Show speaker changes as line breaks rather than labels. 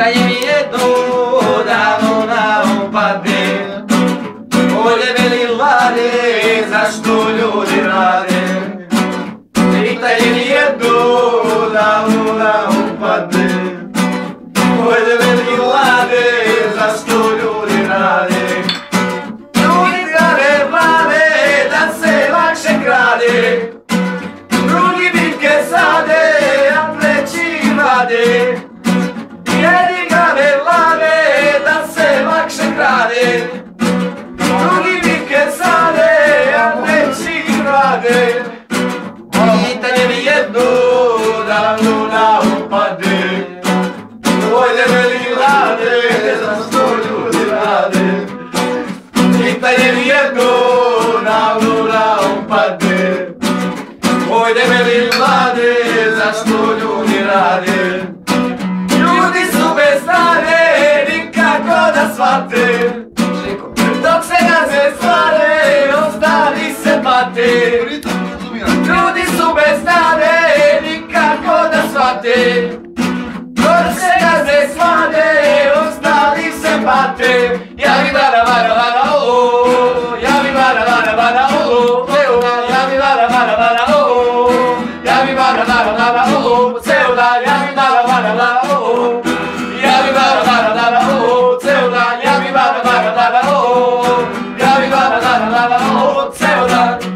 calle mi edo da luna un padre. Olhe beli lare zastulju di rade Calle mi edo da luna un padre. Olhe beli Bolje meni rade, ne znam što ljudi rade. Pitanje mi jedno, na vnura opade Bolje meni rade, zašto ljudi rade? Ljudi su bez nade, nikako da shvate. Dok se gaze stvari, ostali se pate. Ljudi su bez nade, nikako da shvate. mate, yami bara bara bara oh, yami bara bara bara oh, yami bara bara yami bara bara bara oh, seula, yami bara bara bara oh, yami bara bara bara oh, seula, yami bara bara bara oh, yami bara bara bara oh, seula.